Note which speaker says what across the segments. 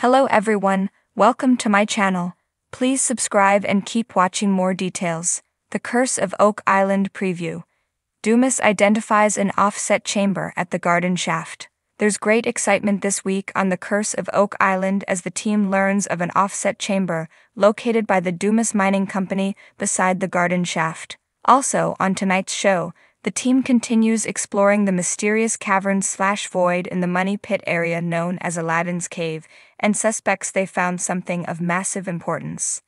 Speaker 1: Hello everyone, welcome to my channel. Please subscribe and keep watching more details. The Curse of Oak Island Preview. Dumas identifies an offset chamber at the garden shaft. There's great excitement this week on the Curse of Oak Island as the team learns of an offset chamber located by the Dumas Mining Company beside the garden shaft. Also, on tonight's show, the team continues exploring the mysterious cavern slash void in the money pit area known as Aladdin's Cave, and suspects they found something of massive importance.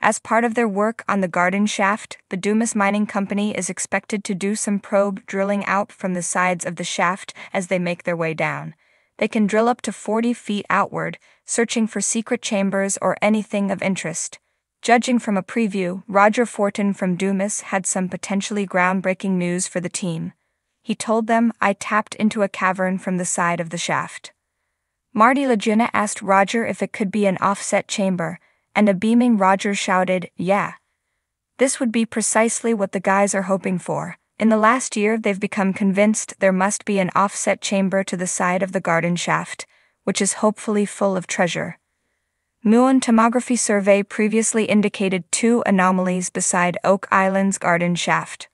Speaker 1: As part of their work on the garden shaft, the Dumas Mining Company is expected to do some probe drilling out from the sides of the shaft as they make their way down. They can drill up to 40 feet outward, searching for secret chambers or anything of interest. Judging from a preview, Roger Fortin from Dumas had some potentially groundbreaking news for the team. He told them, I tapped into a cavern from the side of the shaft. Marty Lagina asked Roger if it could be an offset chamber, and a beaming Roger shouted, Yeah. This would be precisely what the guys are hoping for. In the last year, they've become convinced there must be an offset chamber to the side of the garden shaft, which is hopefully full of treasure. Muon tomography survey previously indicated two anomalies beside Oak Island's garden shaft.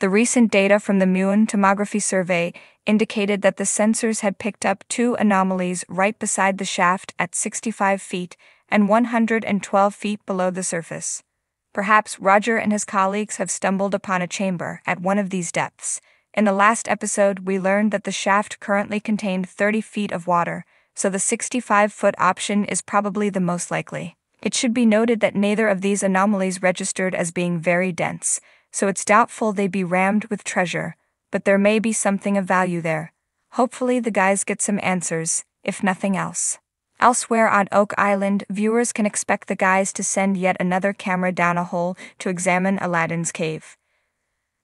Speaker 1: The recent data from the Muon tomography survey indicated that the sensors had picked up two anomalies right beside the shaft at 65 feet and 112 feet below the surface. Perhaps Roger and his colleagues have stumbled upon a chamber at one of these depths. In the last episode, we learned that the shaft currently contained 30 feet of water so the 65 foot option is probably the most likely. It should be noted that neither of these anomalies registered as being very dense, so it's doubtful they be rammed with treasure, but there may be something of value there. Hopefully, the guys get some answers, if nothing else. Elsewhere on Oak Island, viewers can expect the guys to send yet another camera down a hole to examine Aladdin's cave.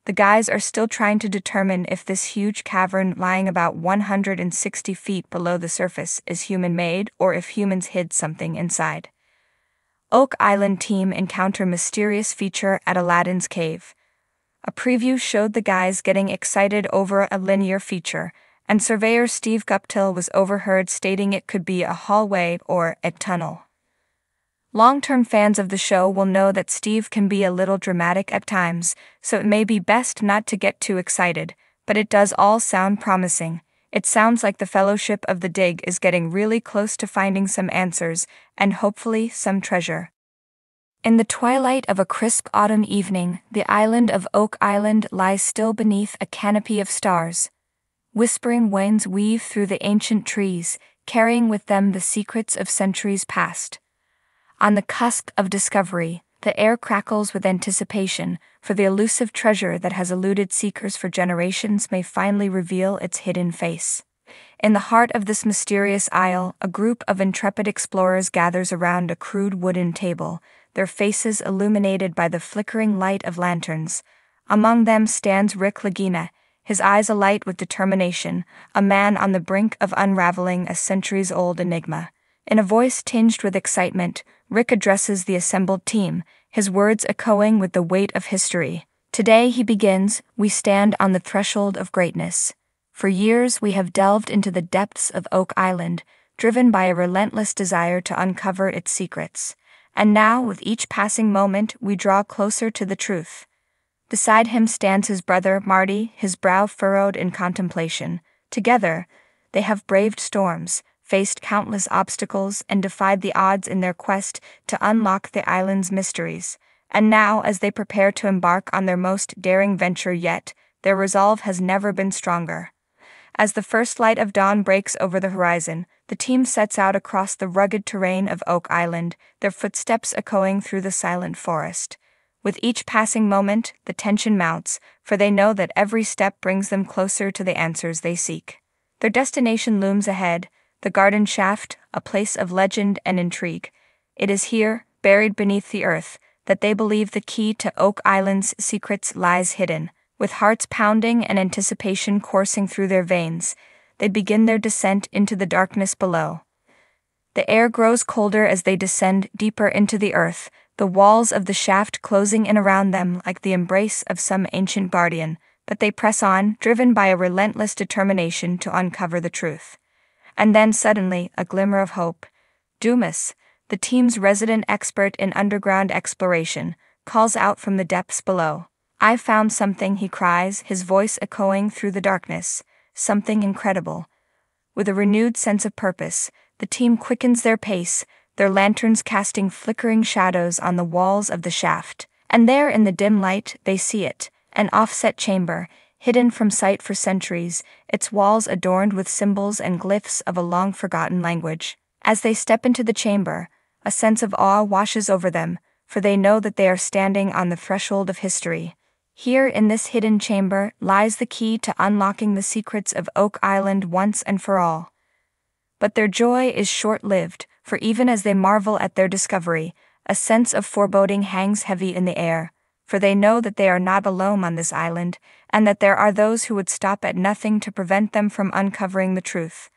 Speaker 1: The guys are still trying to determine if this huge cavern lying about 160 feet below the surface is human made or if humans hid something inside. Oak Island team encounter mysterious feature at Aladdin's cave. A preview showed the guys getting excited over a linear feature, and surveyor Steve Guptill was overheard stating it could be a hallway or a tunnel. Long term fans of the show will know that Steve can be a little dramatic at times, so it may be best not to get too excited, but it does all sound promising. It sounds like the Fellowship of the Dig is getting really close to finding some answers, and hopefully some treasure. In the twilight of a crisp autumn evening, the island of Oak Island lies still beneath a canopy of stars. Whispering winds weave through the ancient trees, carrying with them the secrets of centuries past. On the cusp of discovery, the air crackles with anticipation, for the elusive treasure that has eluded seekers for generations may finally reveal its hidden face. In the heart of this mysterious isle, a group of intrepid explorers gathers around a crude wooden table, their faces illuminated by the flickering light of lanterns. Among them stands Rick Lagina, his eyes alight with determination, a man on the brink of unraveling a centuries old enigma. In a voice tinged with excitement, Rick addresses the assembled team, his words echoing with the weight of history. Today, he begins, we stand on the threshold of greatness. For years, we have delved into the depths of Oak Island, driven by a relentless desire to uncover its secrets. And now, with each passing moment, we draw closer to the truth. Beside him stands his brother, Marty, his brow furrowed in contemplation. Together, they have braved storms, faced countless obstacles, and defied the odds in their quest to unlock the island's mysteries. And now, as they prepare to embark on their most daring venture yet, their resolve has never been stronger. As the first light of dawn breaks over the horizon, the team sets out across the rugged terrain of Oak Island, their footsteps echoing through the silent forest. With each passing moment, the tension mounts, for they know that every step brings them closer to the answers they seek. Their destination looms ahead, the garden shaft, a place of legend and intrigue. It is here, buried beneath the earth, that they believe the key to Oak Island's secrets lies hidden. With hearts pounding and anticipation coursing through their veins, they begin their descent into the darkness below. The air grows colder as they descend deeper into the earth, the walls of the shaft closing in around them like the embrace of some ancient guardian, but they press on, driven by a relentless determination to uncover the truth. And then suddenly, a glimmer of hope. Dumas, the team's resident expert in underground exploration, calls out from the depths below. I've found something, he cries, his voice echoing through the darkness. Something incredible. With a renewed sense of purpose, the team quickens their pace, their lanterns casting flickering shadows on the walls of the shaft. And there in the dim light, they see it an offset chamber, hidden from sight for centuries, its walls adorned with symbols and glyphs of a long forgotten language. As they step into the chamber, a sense of awe washes over them, for they know that they are standing on the threshold of history. Here in this hidden chamber lies the key to unlocking the secrets of Oak Island once and for all. But their joy is short lived, for even as they marvel at their discovery, a sense of foreboding hangs heavy in the air, for they know that they are not alone on this island, and that there are those who would stop at nothing to prevent them from uncovering the truth.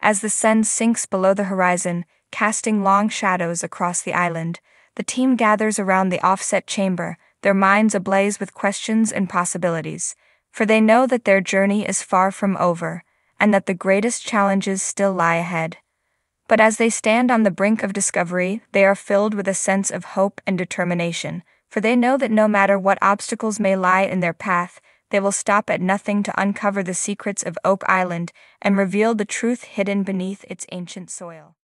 Speaker 1: As the sun sinks below the horizon, casting long shadows across the island, the team gathers around the offset chamber, their minds ablaze with questions and possibilities, for they know that their journey is far from over, and that the greatest challenges still lie ahead. But as they stand on the brink of discovery, they are filled with a sense of hope and determination, for they know that no matter what obstacles may lie in their path, they will stop at nothing to uncover the secrets of Oak Island and reveal the truth hidden beneath its ancient soil.